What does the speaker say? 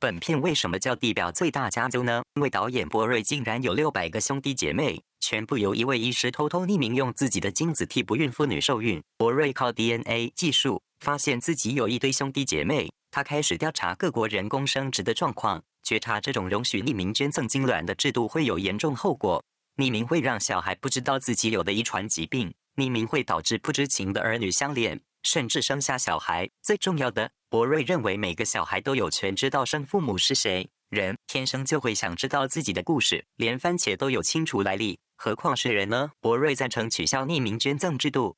本片为什么叫地表最大家族呢？因为导演博瑞竟然有六百个兄弟姐妹，全部由一位医师偷偷匿名用自己的精子替不孕妇女受孕。博瑞靠 DNA 技术发现自己有一堆兄弟姐妹，他开始调查各国人工生殖的状况，觉察这种容许匿名捐赠精卵的制度会有严重后果。匿名会让小孩不知道自己有的遗传疾病，匿名会导致不知情的儿女相恋，甚至生下小孩。最重要的。博瑞认为，每个小孩都有权知道生父母是谁。人天生就会想知道自己的故事，连番茄都有清楚来历，何况是人呢？博瑞赞成取消匿名捐赠制度。